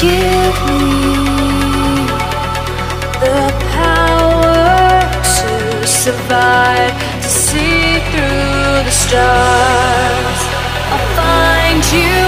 give me the power to survive, to see through the stars. I'll find you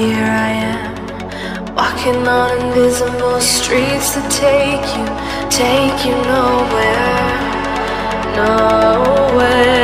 here I am, walking on invisible streets that take you, take you nowhere, nowhere.